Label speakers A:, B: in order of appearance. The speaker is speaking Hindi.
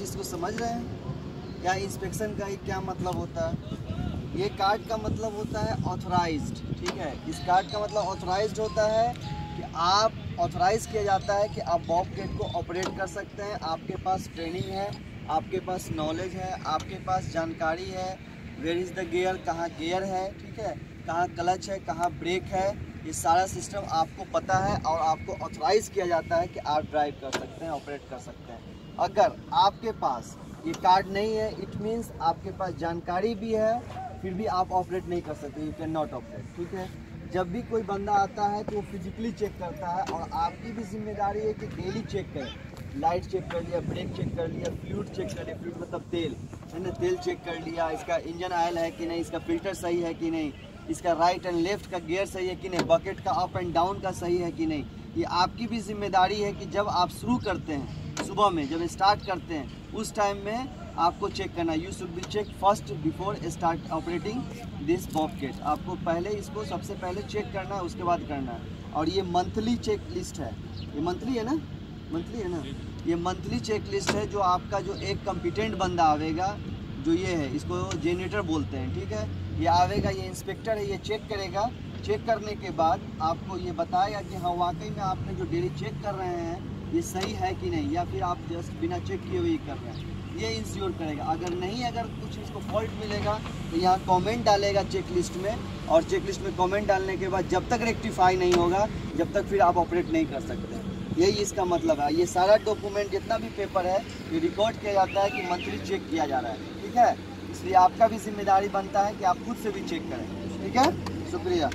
A: चीज़ को समझ रहे हैं? क्या इंस्पेक्शन का ही क्या मतलब होता है? ये कार्ड का मतलब होता है ऑथराइज्ड ठीक है? इस कार्ड का मतलब ऑथराइज्ड होता है कि आप ऑथराइज किया जाता है कि आप बॉब गेट को ऑपरेट कर सकते हैं। आपके पास ट्रेनिंग है, आपके पास नॉलेज है, आपके पास जानकारी है। वेर इज़ द गेयर कहाँ गेयर है? ठीक है? कहाँ क्लच है? कहाँ ब्रेक है? ये सारा सिस्टम आपको पता है और आपको ऑथराइज किया जाता है कि आप ड्राइव कर सकते हैं ऑपरेट कर सकते हैं। अगर आपके पास ये कार्ड नहीं है इट मीन्स आपके पास जानकारी भी है, फिर भी आप ऑपरेट नहीं कर सकते यू कैन नॉट ऑपरेट ठीक है? जब भी कोई बंदा आता है तो वो फिजिकली चेक करता है और आपकी भी ज़िम्मेदारी है कि डेली चेक करें। लाइट चेक कर लिया ब्रेक चेक कर लिया फ्लूड चेक कर लिया फ्लूड मतलब तेल, है ना? तेल चेक कर लिया, इसका इंजन ऑयल है कि नहीं, इसका फ़िल्टर सही है कि नहीं। इसका राइट एंड लेफ़्ट का गियर सही है कि नहीं? बकेट का अप एंड डाउन का सही है कि नहीं? ये आपकी भी ज़िम्मेदारी है कि जब आप शुरू करते हैं, सुबह में जब स्टार्ट करते हैं, उस टाइम में आपको चेक करना you should be check first before start operating this bucket आपको पहले इसको सबसे पहले चेक करना है, उसके बाद करना है। और ये मंथली चेक लिस्ट है। ये मंथली है ना? मंथली है ना? ये मंथली चेक लिस्ट है जो आपका जो एक कम्पिटेंट बंदा आवेगा जो ये है, इसको जेनरेटर बोलते हैं, ठीक है? ये आवेगा, ये इंस्पेक्टर है, ये चेक करेगा। चेक करने के बाद आपको ये बताएगा कि हाँ वाकई में आपने जो डेली चेक कर रहे हैं, ये सही है कि नहीं, या फिर आप जस्ट बिना चेक किए हुए कर रहे हैं। ये इंश्योर करेगा। अगर नहीं, अगर कुछ इसको फॉल्ट मिलेगा तो यहाँ कमेंट डालेगा चेक लिस्ट में और चेक लिस्ट में कमेंट डालने के बाद जब तक रेक्टिफाई नहीं होगा, जब तक फिर आप ऑपरेट नहीं कर सकते। यही इसका मतलब है। ये सारा डॉक्यूमेंट जितना भी पेपर है, ये रिकॉर्ड किया जाता है कि मंथली चेक किया जा रहा है। ठीक है? इसलिए आपका भी ज़िम्मेदारी बनता है कि आप खुद से भी चेक करें। ठीक है? शुक्रिया।